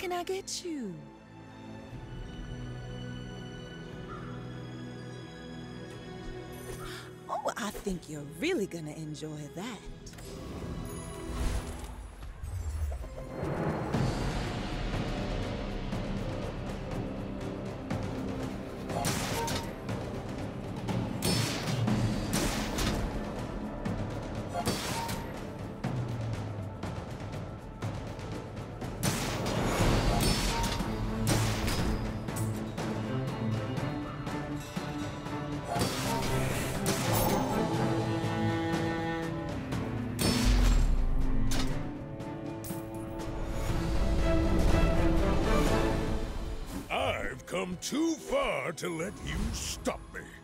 can I get you? Oh, I think you're really gonna enjoy that. To let you stop me.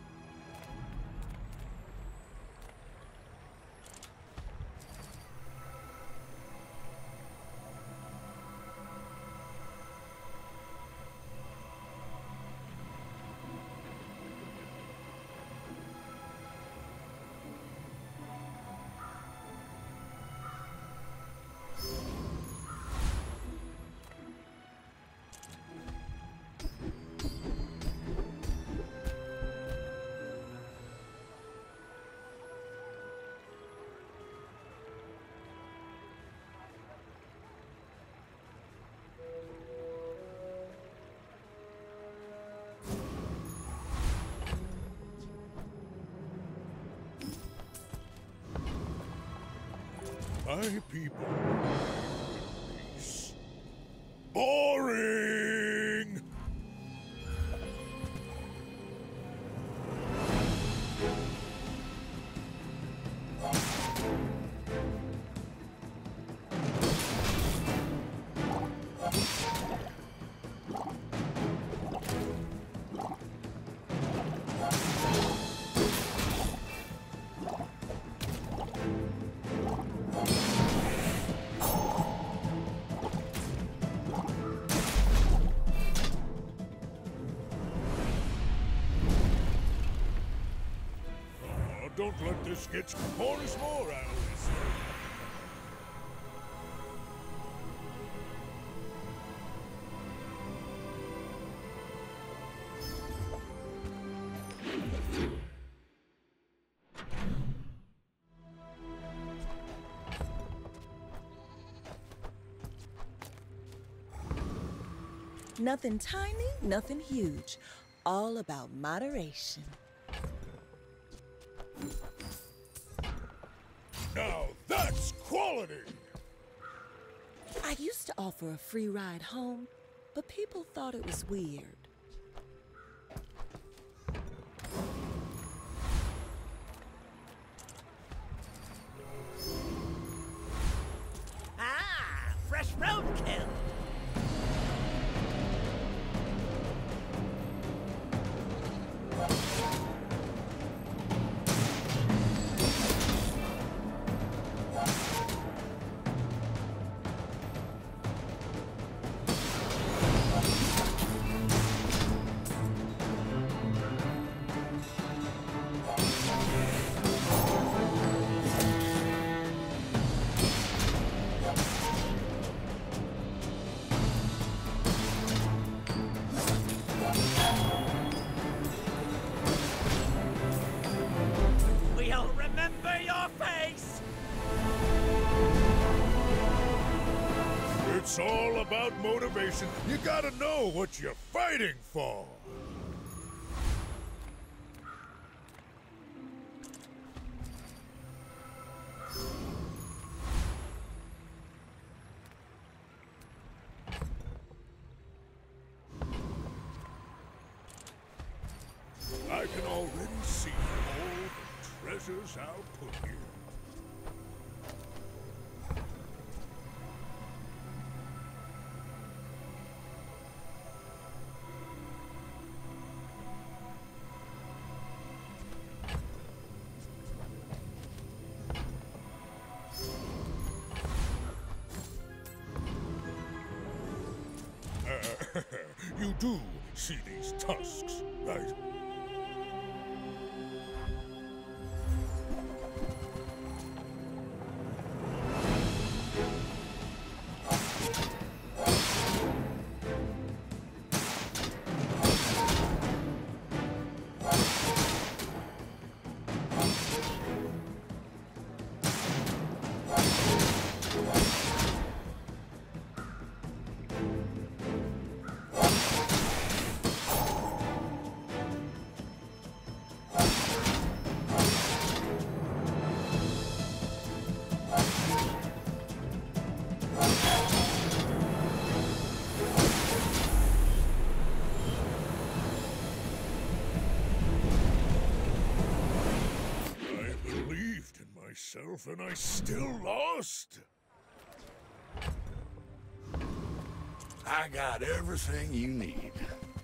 Don't let this get. More is more, I always say. Nothing tiny, nothing huge. All about moderation. I used to offer a free ride home, but people thought it was weird. It's all about motivation. You gotta know what you're fighting for. Do see these tusks, right? Myself and I still lost. I got everything you need.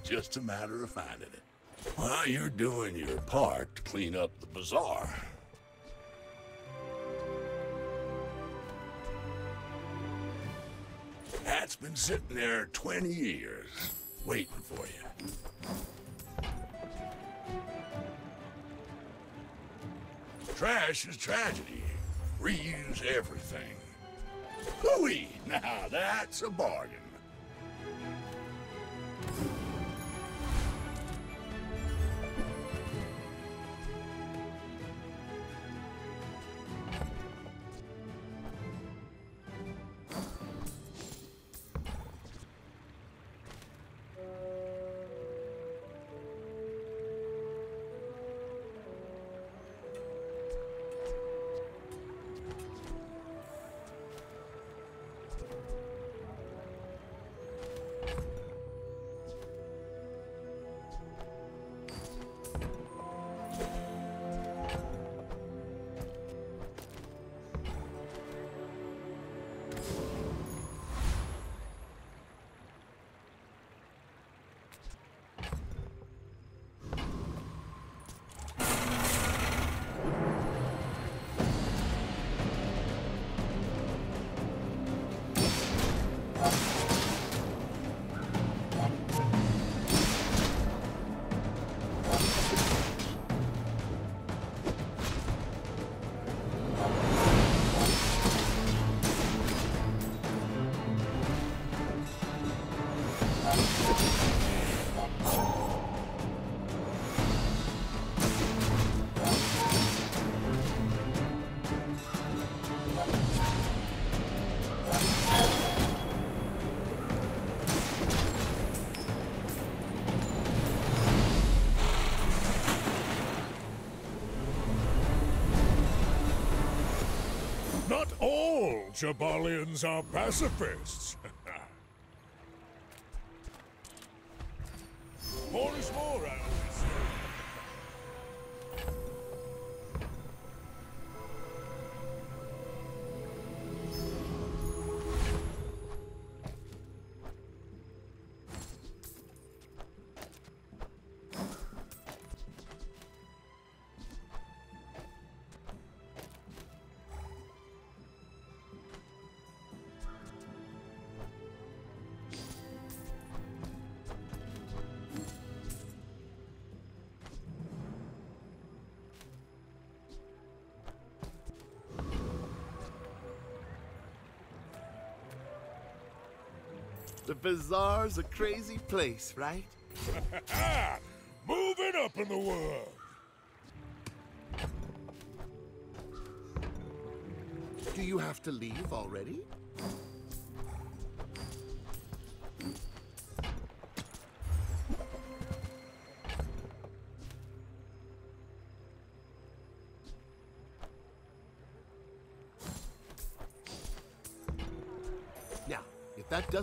Just a matter of finding it. While you're doing your part to clean up the bazaar. That's been sitting there 20 years, waiting for you. Trash is tragedy. Reuse everything. Hooey! Now that's a bargain. All Jabalians are pacifists. The bazaar's a crazy place, right? Moving up in the world. Do you have to leave already?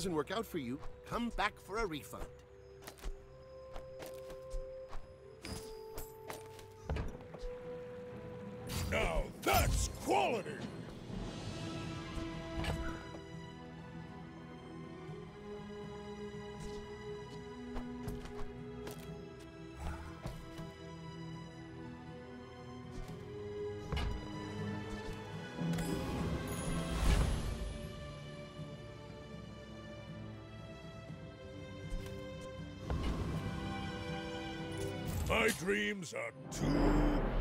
Doesn't work out for you, come back for a refund. My dreams are too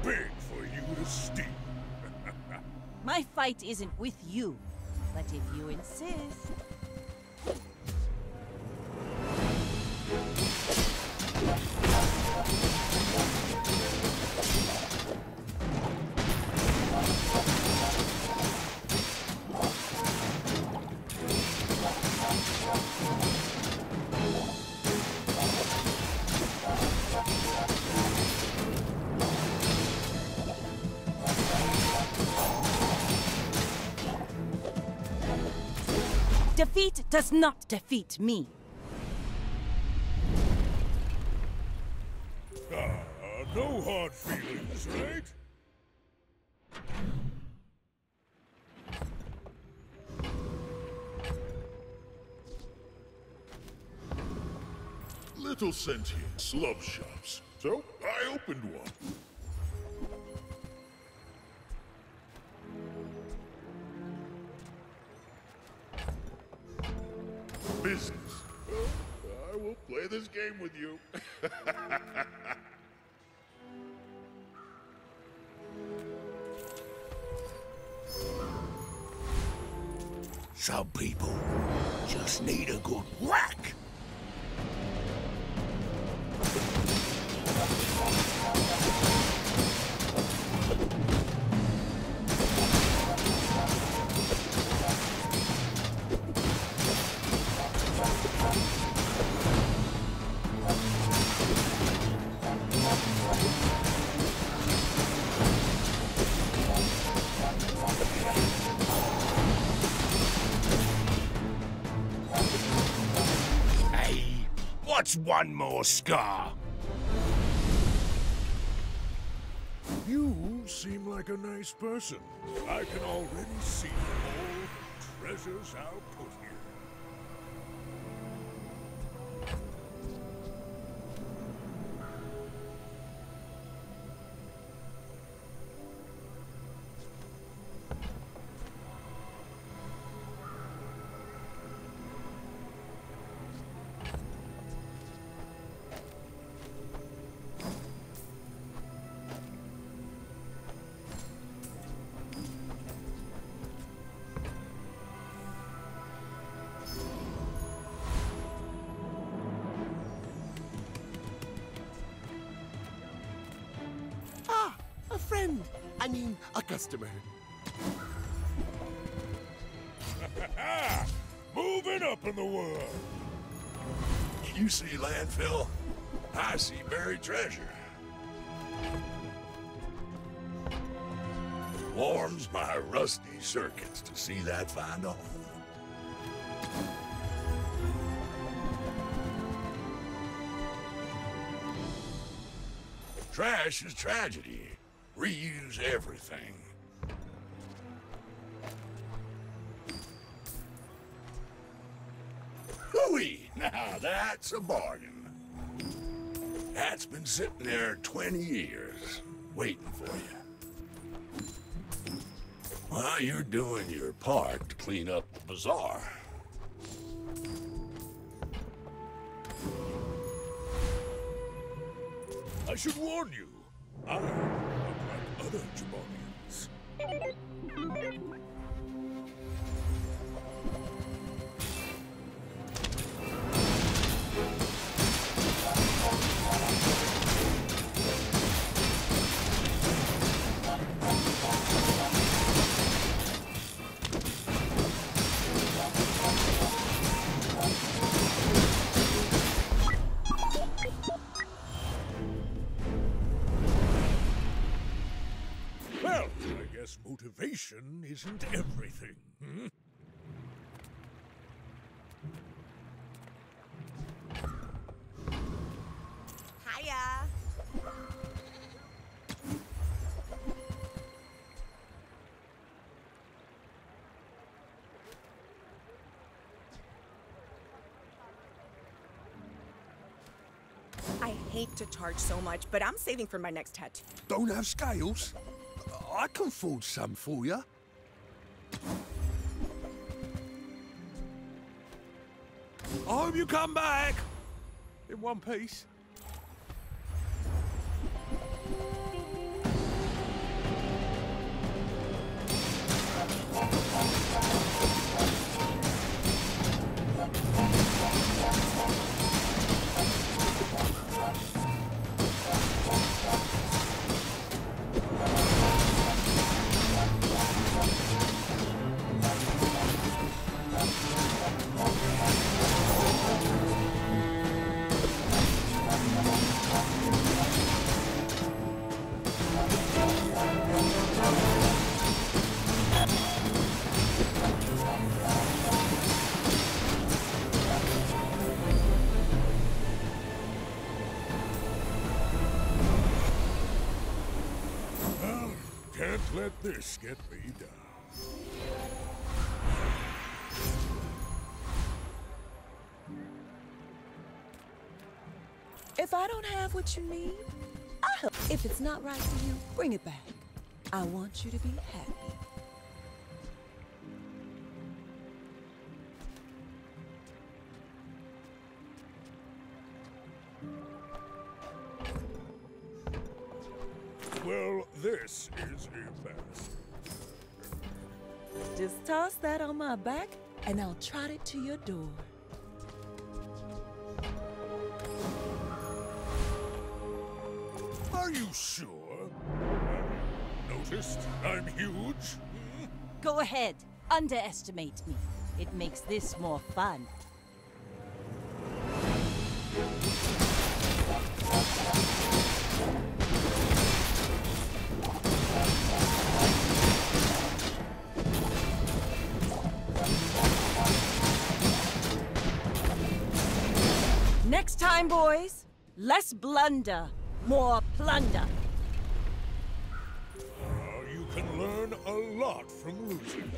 big for you to steal. My fight isn't with you, but if you insist. does not defeat me. Ah, no hard feelings, right? Little sentient slum shops, so I opened one. This game with you. Some people just need a good whack. One more scar? You seem like a nice person. I can already see all the treasures I'll customer. Moving up in the world. You see landfill, I see buried treasure. Warms my rusty circuits to see that find a home. Trash is tragedy. Reuse everything. Now that's a bargain. That's been sitting there 20 years, waiting for you. Well, you're doing your part to clean up the bazaar. I should warn you, I am like other Jabalians. Hate to charge so much, but I'm saving for my next tattoo. Don't have scales? I can forge some for you. I hope you come back in one piece. This get me down. If I don't have what you need, I help. If it's not right for you, bring it back. I want you to be happy. Toss that on my back, and I'll trot it to your door. Are you sure? Noticed I'm huge? Go ahead. Underestimate me. It makes this more fun. Boys, less blunder, more plunder. You can learn a lot from losing.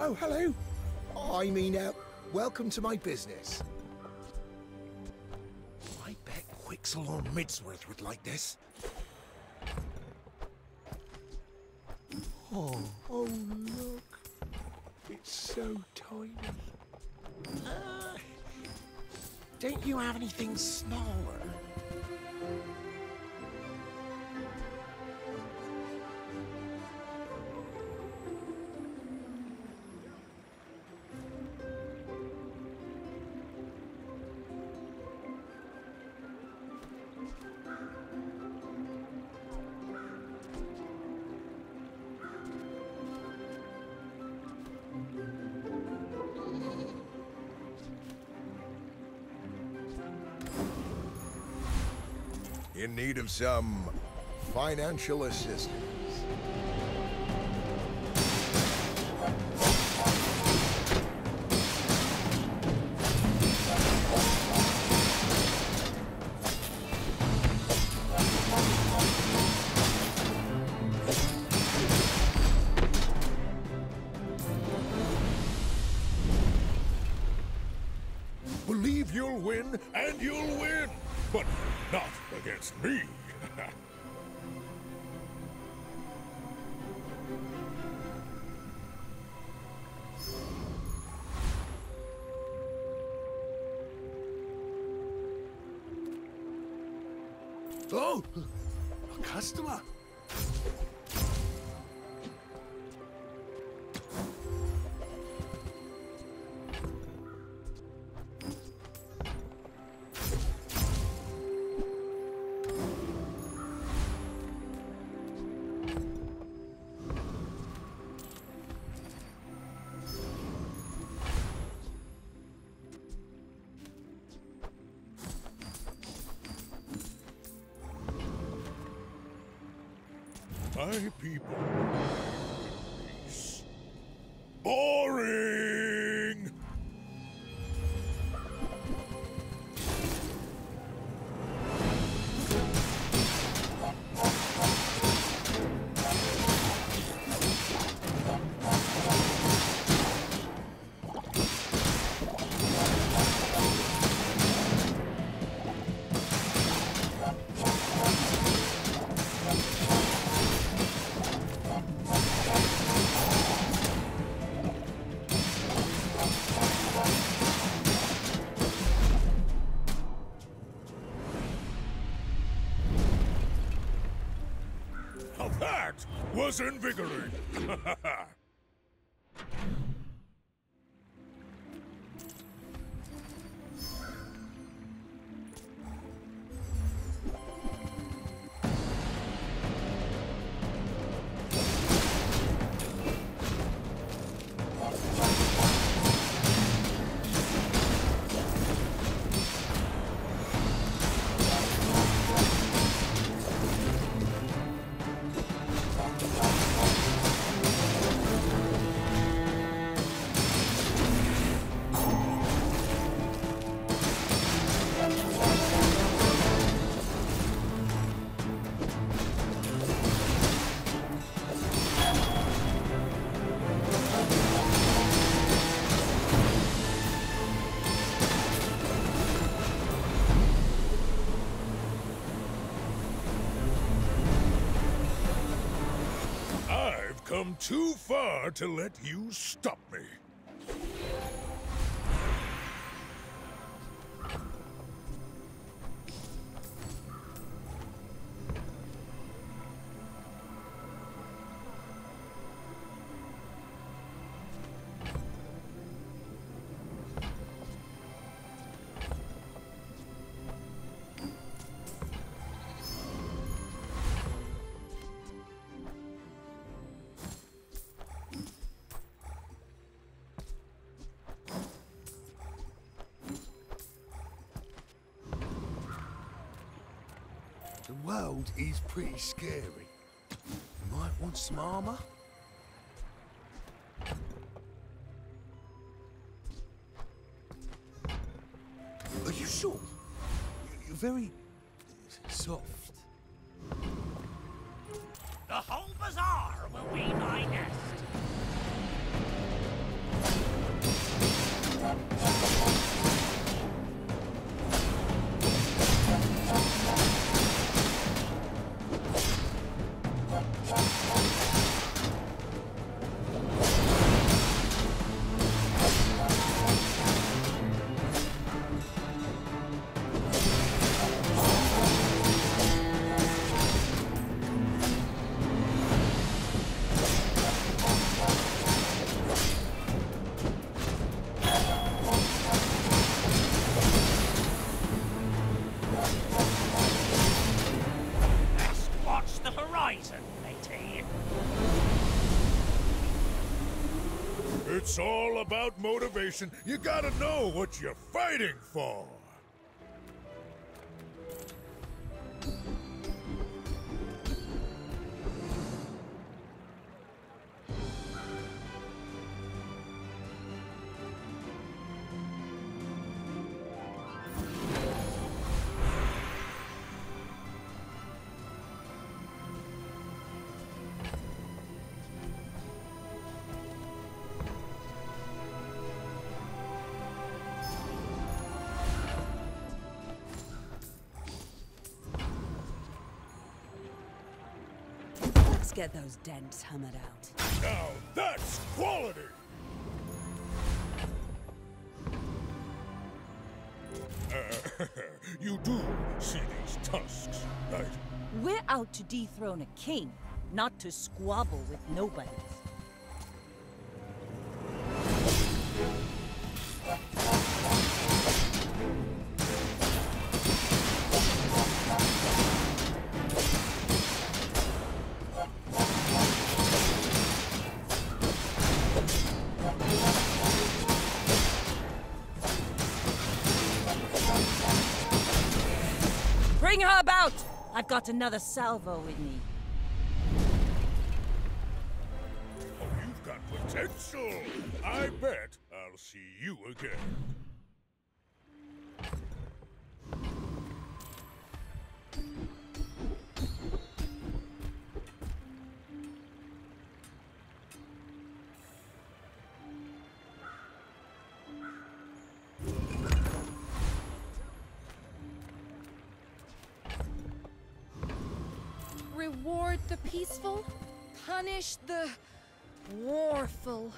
Oh, hello. I mean, uh, welcome to my business. I bet Quixel or Midsworth would like this. Oh, oh, look. It's so tiny. Uh, don't you have anything smaller? Some financial assistance. Oh, a customer. Come too far to let you stop is pretty scary. You might want some armor. Are you sure? You're very about motivation. You gotta know what you're fighting for. Let's get those dents hammered out. Now that's quality! Uh, you do see these tusks, right? We're out to dethrone a king, not to squabble with nobodies. Another salvo with me. Oh, you've got potential. I bet I'll see you again. Reward the peaceful, punish the warful.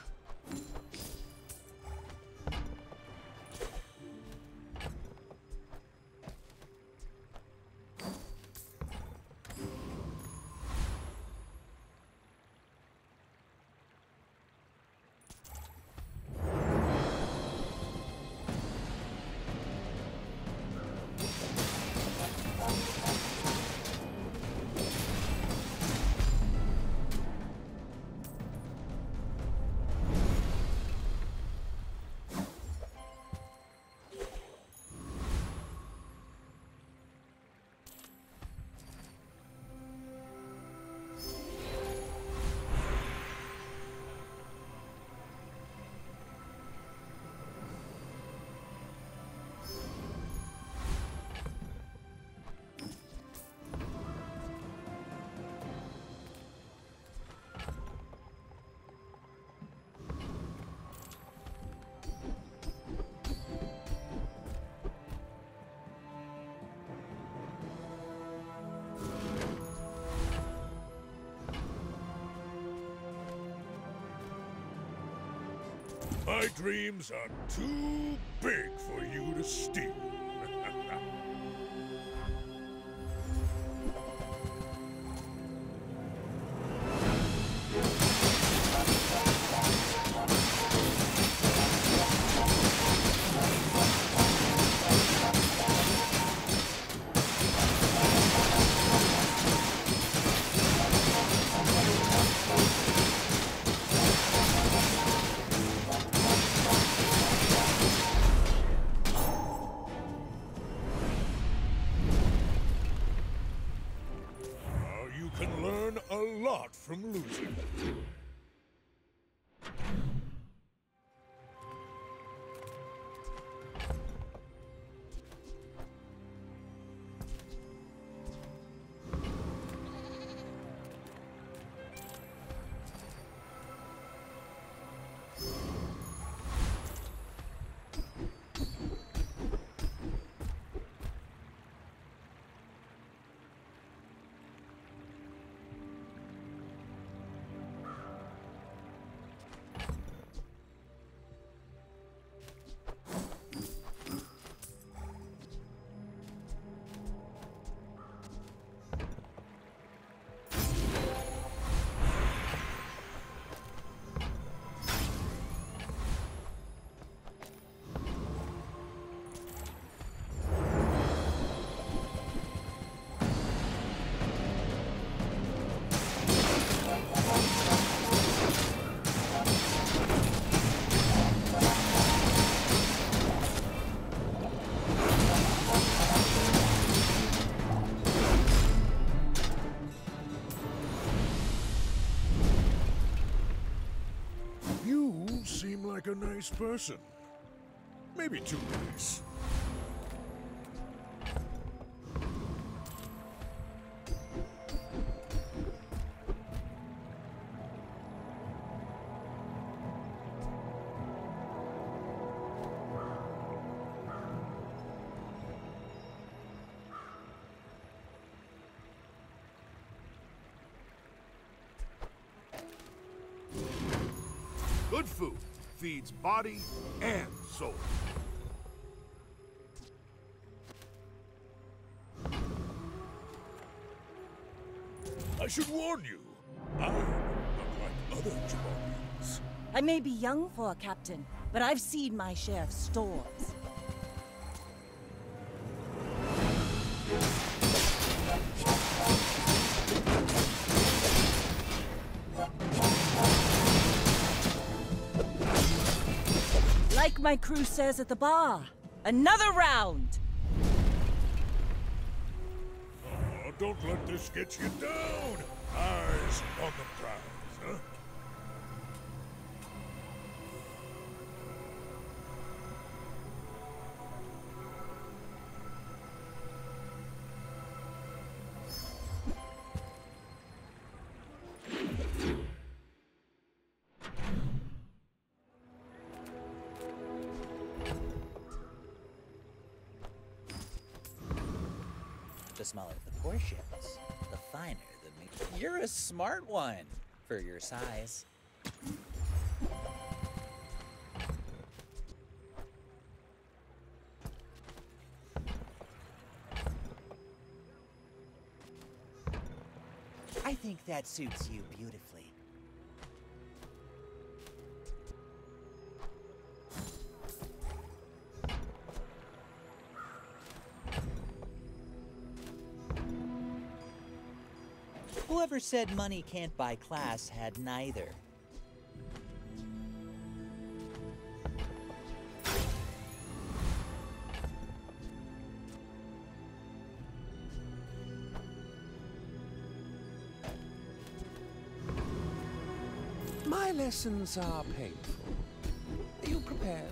My dreams are too big for you to steal. Like a nice person. Maybe too nice. Body and soul. I should warn you. I'm unlike other Jabalians. I may be young for a captain, but I've seen my share of storms. Like my crew says at the bar, another round! Oh, don't let this get you down. Eyes on the prize, the finer the. You're a smart one for your size. I think that suits you beautifully. Said money can't buy class had neither. My lessons are painful. Are you prepared?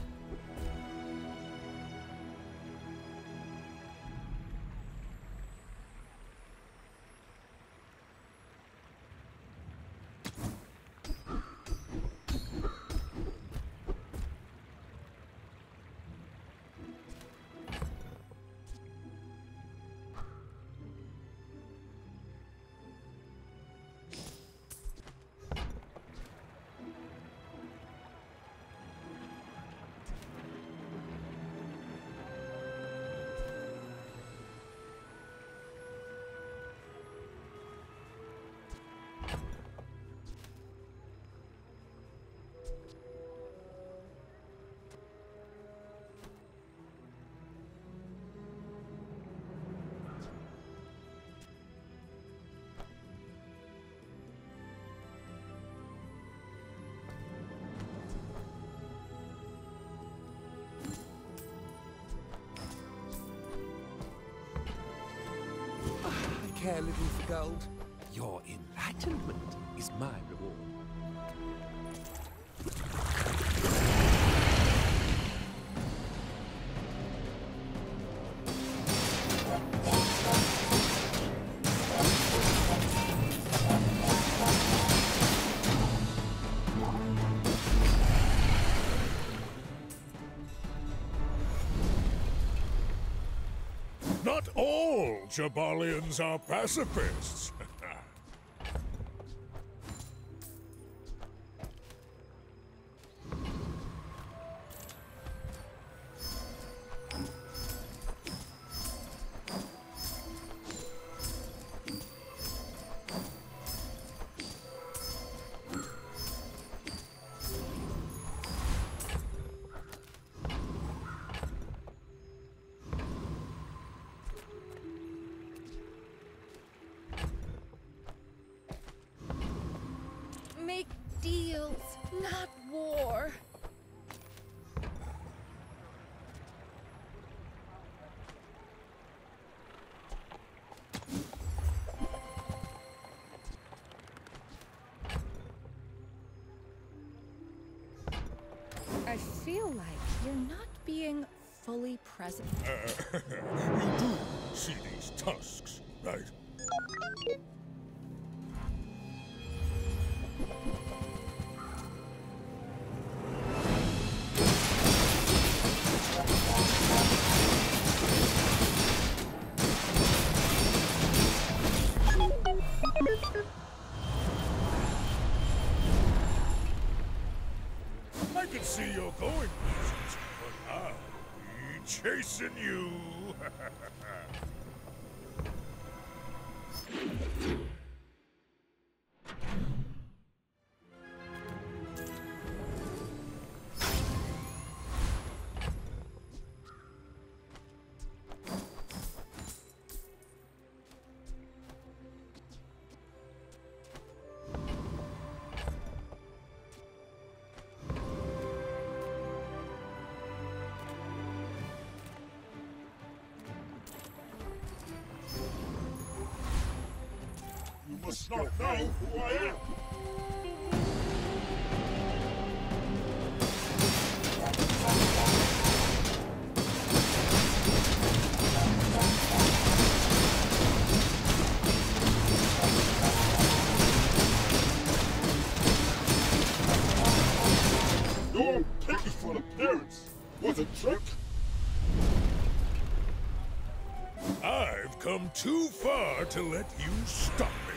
Care little for gold. Your enlightenment is my Jabalians are pacifists. Can see you're going places, but I'll be chasing you. You to let you stop me.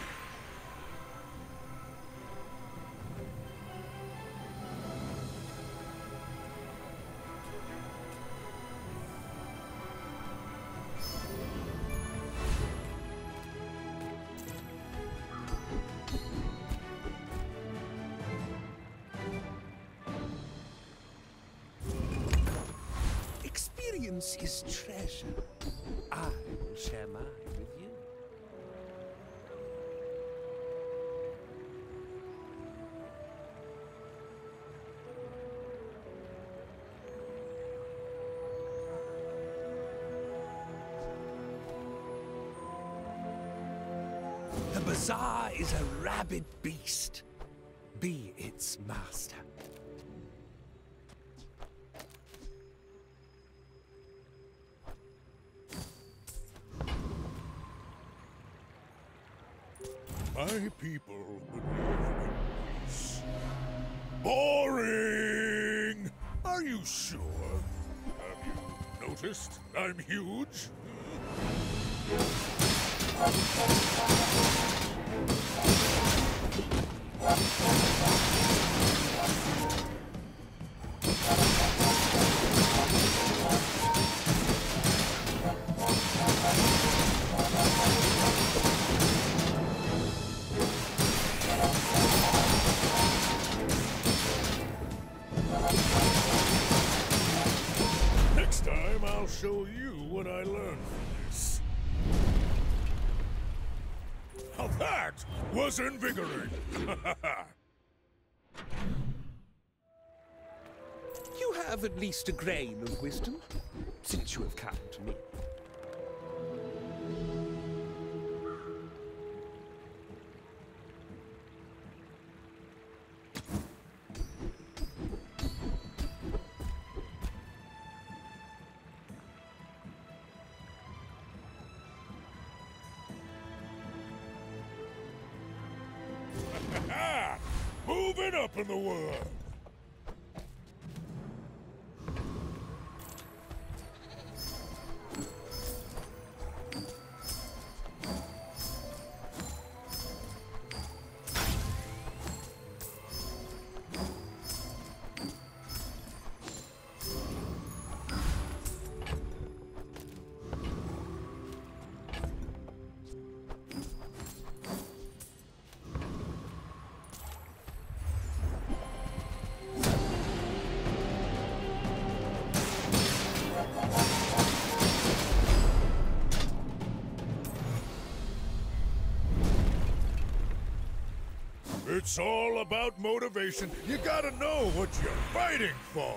Experience is treasure. I will share mine with you. Rabid beast. Be its master. My people live in peace. Boring! Are you sure? Have you noticed I'm huge? Next Thank you. Have at least a grain of wisdom, since you have come to me. It's all about motivation. You gotta know what you're fighting for.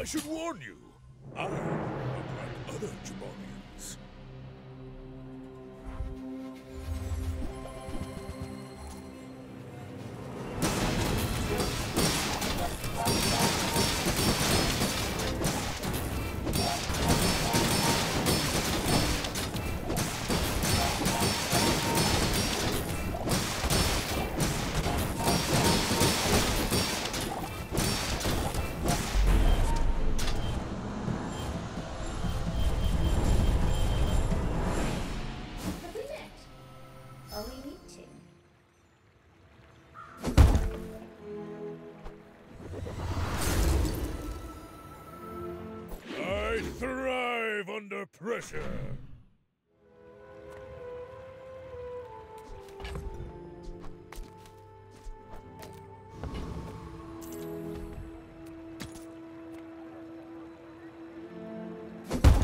I should warn you, I am like other Jabalians. Pressure.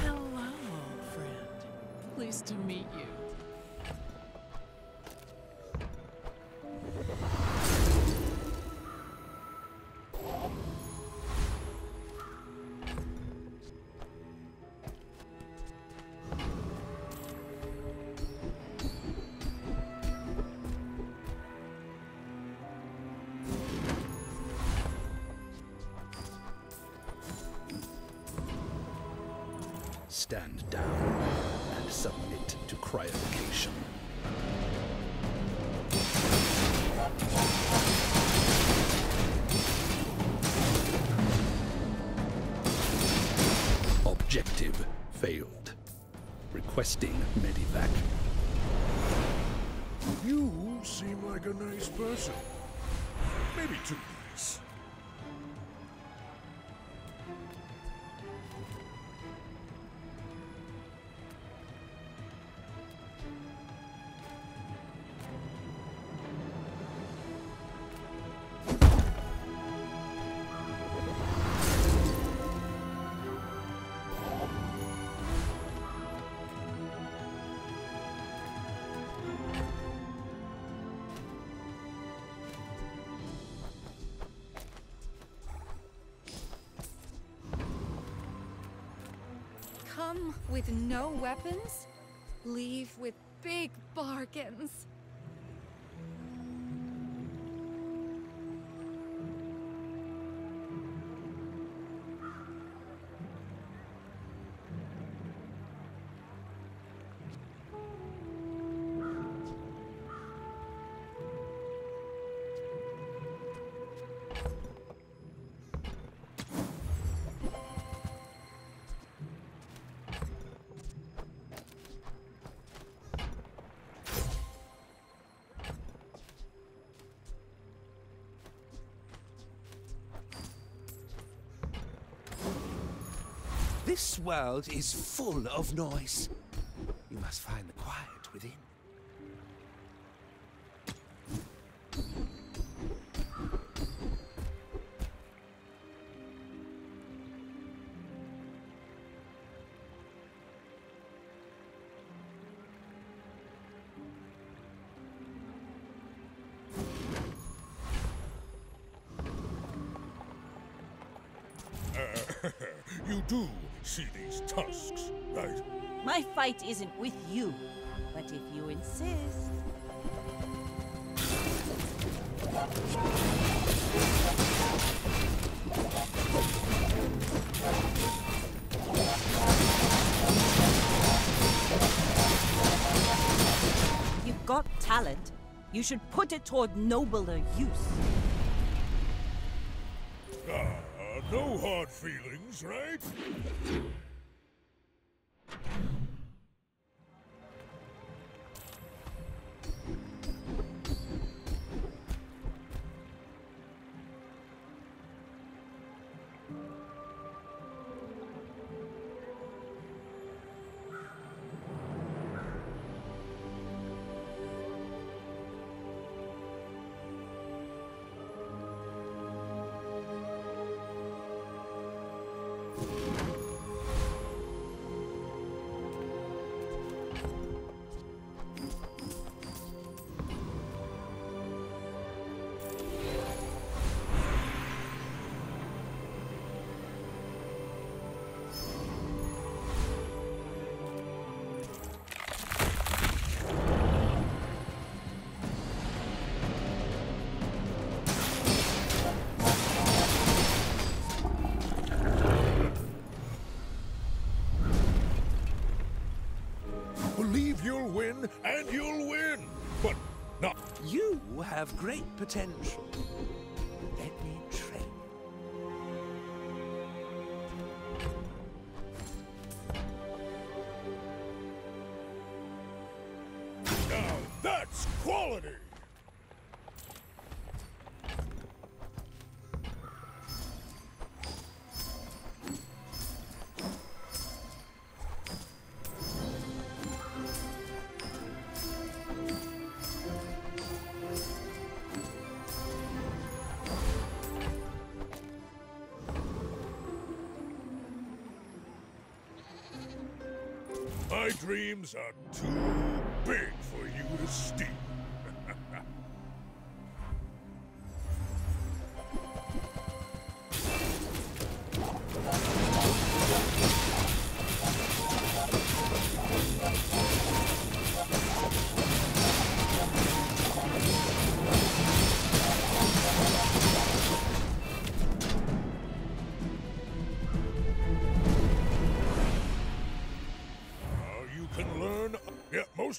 Hello, friend. Pleased to meet you. Stand down and submit to cryocation. Objective failed. Requesting medivac. You seem like a nice person. Maybe too nice. With no weapons, leave with big bargains. World is full of noise. You must find the quiet within. You do see these tusks, right? My fight isn't with you, but if you insist. You've got talent. You should put it toward nobler use. Ah, no hard feelings, right? Win, and you'll win. But not. You have great potential. Dreams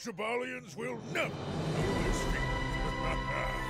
Jabalians will never know this feat.